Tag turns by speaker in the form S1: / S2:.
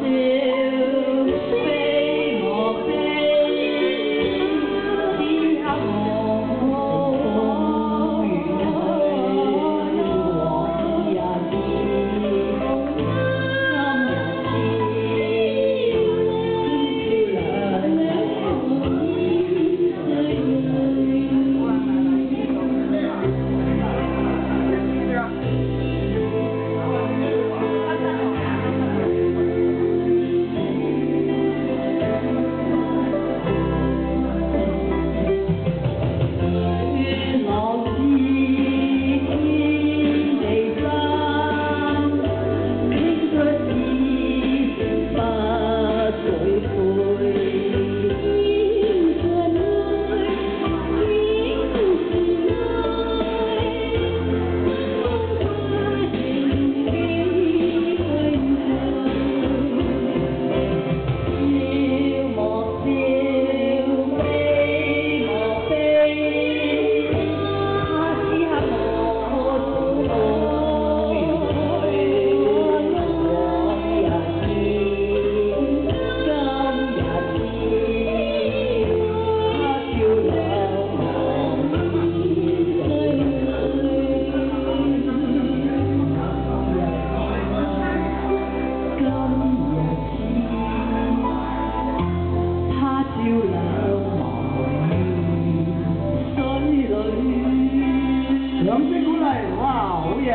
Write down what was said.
S1: see.
S2: wow, we